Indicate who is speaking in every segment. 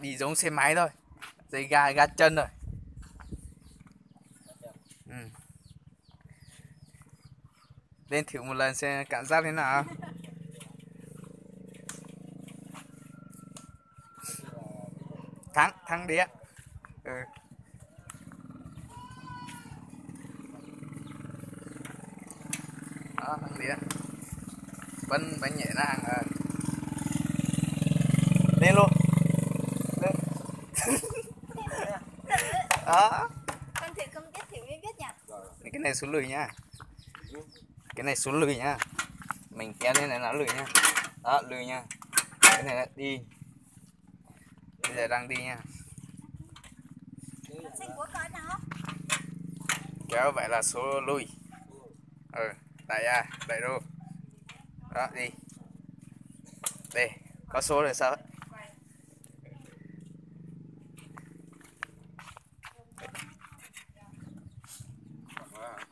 Speaker 1: đi giống xe máy thôi. Dây ga ga chân rồi ừ. lên thử một lần xem cảm giác thế nào. Thắng thắng đĩa. Ừ. đó, thắng đĩa. Bánh bánh nhẹ nó ăn rồi lên luôn lên đó.
Speaker 2: Con thì không biết thì mới biết nhỉ?
Speaker 1: Cái này xuống lùi nha cái này xuống lùi nha mình kéo lên này nó lùi nha đó lùi nha cái này là đi. Bây giờ đang đi nha kéo vậy là số lùi. Ừ đẩy ra đẩy đô đó đi. Đây có số rồi sao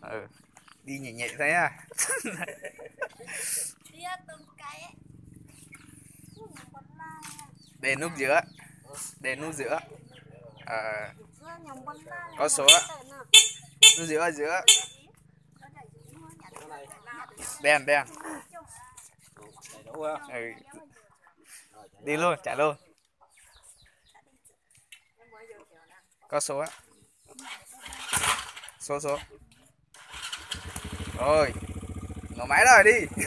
Speaker 1: ừ đi nhẹ nhẹ thế à? Để nút giữa. Để nút giữa. À, Có số á. nút giữa giữa.
Speaker 3: Đủ ha
Speaker 1: ừ. đi luôn chạy luôn. Có số á. Số số rồi nổ máy rồi đi.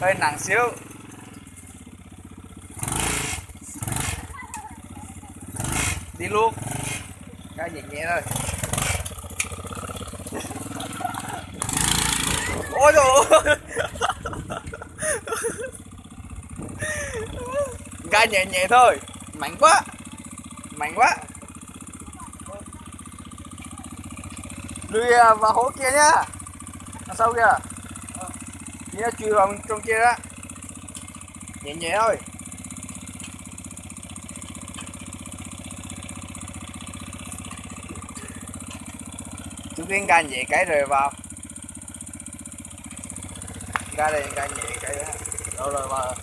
Speaker 1: Hơi nặng xíu. Đi luôn. Cái nhẹ nhẹ thôi. Ôi trời ga nhẹ nhẹ thôi. Mạnh quá. Mạnh quá lùi à, vào hố kia nhá. Đằng sau kìa. Nhớ chui vào trong kia đó nhẹ nhẹ thôi. Chú kiến ca nhẹ cái rồi vào. Ga đây ca nhẹ cái đó đâu rồi, vào.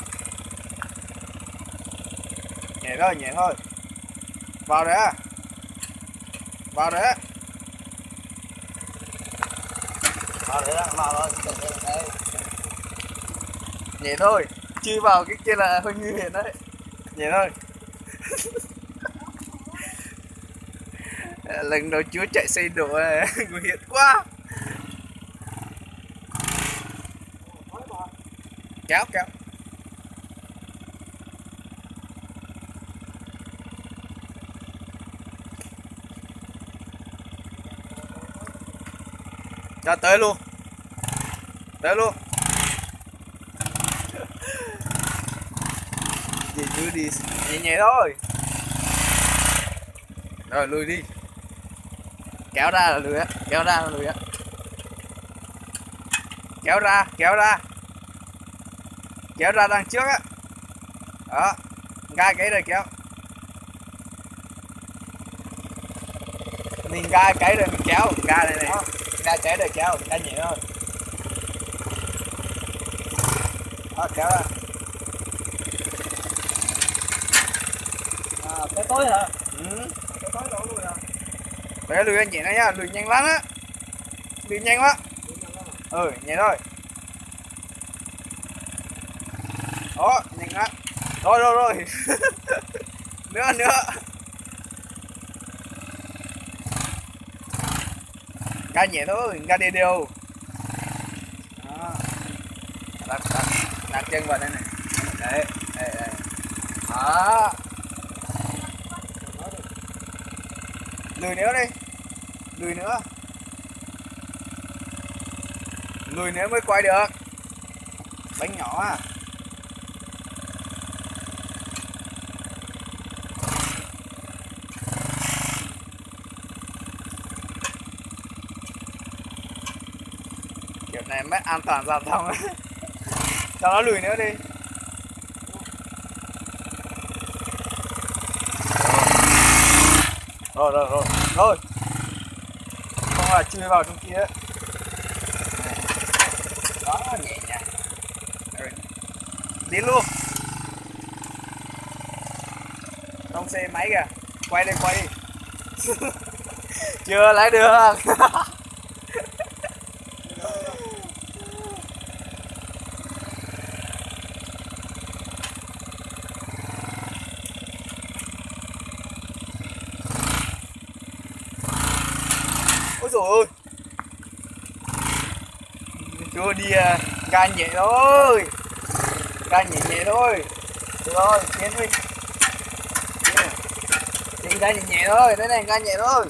Speaker 1: Nhẹ thôi nhẹ thôi. Vào đấy á vào đấy á vào đấy á vào rồi từ từ đấy nhẹ thôi, chui vào cái kia là hơi nguy hiểm đấy. Nhẹ thôi. Lần đầu chúa chạy xe đổ nguy hiểm quá. Kéo kéo. Cho tới luôn tới luôn. Cứ đi. Nhẹ nhẹ thôi. Rồi lùi đi. Kéo ra là lùi á kéo ra là lùi á. Kéo ra kéo ra. Kéo ra đằng trước á. Đó gai cái rồi kéo. Mình gai cái rồi mình kéo. Gai này này. Gai cái rồi kéo gai nhẹ thôi đó kéo ra
Speaker 3: à, cái tối hả?
Speaker 1: Ừ.
Speaker 3: cái tối đổ luôn hả?
Speaker 1: Để lùi anh nhẹ nó nha lùi nhanh lắm á. Lùi nhanh quá. Ừ nhẹ thôi. Đó nhanh quá rồi rồi rồi nữa nữa. Ga nhẹ thôi ga đều đều đó đặt đặt đặt chân vào đây này. Đấy, đây đây. Đó. Lùi nữa đi. Lùi nữa. Lùi nữa mới quay được. Bánh nhỏ à. Kiểu này mất an toàn giao thông cho nó lùi nữa đi. Rồi rồi rồi thôi, không là chui vào trong kia. Đó nhẹ nhàng. Đi luôn. Trong xe máy kìa. Quay đi quay đi. Chưa lái được. rồi. Chưa đi à, ca nhẹ thôi. Ca nhẹ nhẹ thôi. Được rồi, tiến đi. Tiến ca Đi nhẹ nhẹ thôi, thế này ca nhẹ thôi.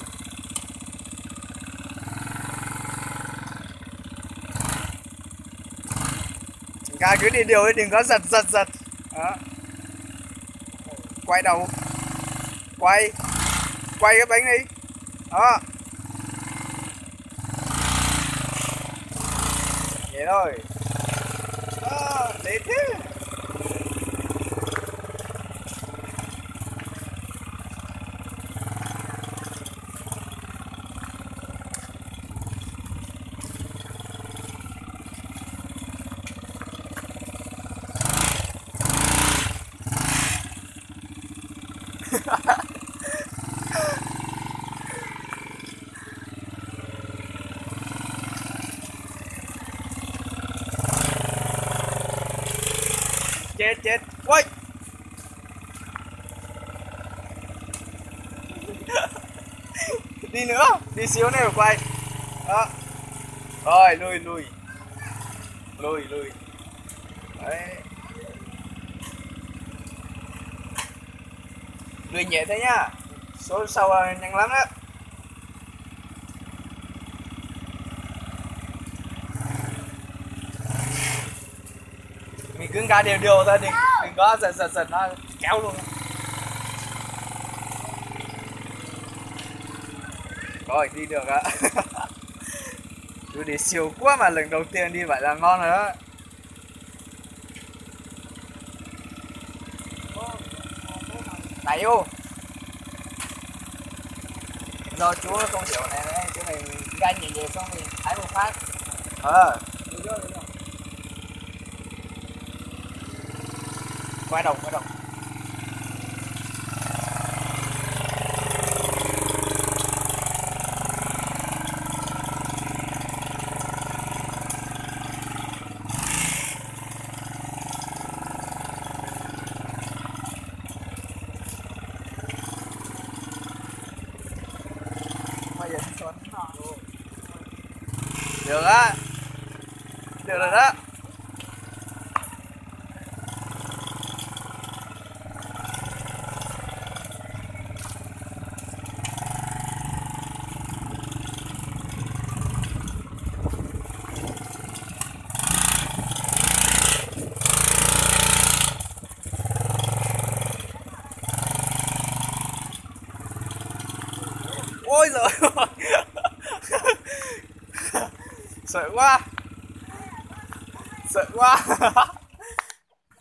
Speaker 1: Ca cứ đi điều ấy, đừng có giật giật giật. Đó. Quay đầu. Quay. Quay cái bánh đi. Đó. Vậy thôi à, Dễ thế chết chết. Ui đi nữa, đi xíu này quay. Đó. Rồi, lùi lùi. Lùi lùi. Đấy. Lùi nhẹ thế nhá. Số sau là nhanh lắm đó mình cứ ga đều đều thôi đừng đừng có giật giật giật nó kéo luôn. Rồi đi được ạ. Chú đi siêu quá mà lần đầu tiên đi vậy là ngon rồi đó. Đẩy vô do chú không hiểu này đấy chú mình ga nhẹ nhẹ xong mình thái một phát. Ờ. quay đầu quay đầu Bây nó được á. Được rồi đó. Ơi sợ quá. Sợ quá.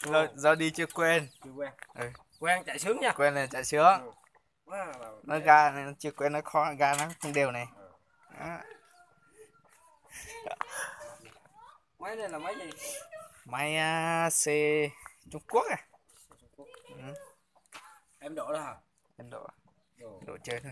Speaker 1: Do, do đi chưa quen
Speaker 3: chưa quen.
Speaker 1: Ừ.
Speaker 3: quen chạy sướng nha.
Speaker 1: Quen là chạy sướng.
Speaker 3: Là
Speaker 1: nó ga này nó chưa quen nó khó ga nó không đều này. Đó.
Speaker 3: máy này là máy gì?
Speaker 1: Máy à, C Trung Quốc à?
Speaker 3: Em đổ đó hả?
Speaker 1: Em
Speaker 3: Đồ.
Speaker 1: độ chơi thôi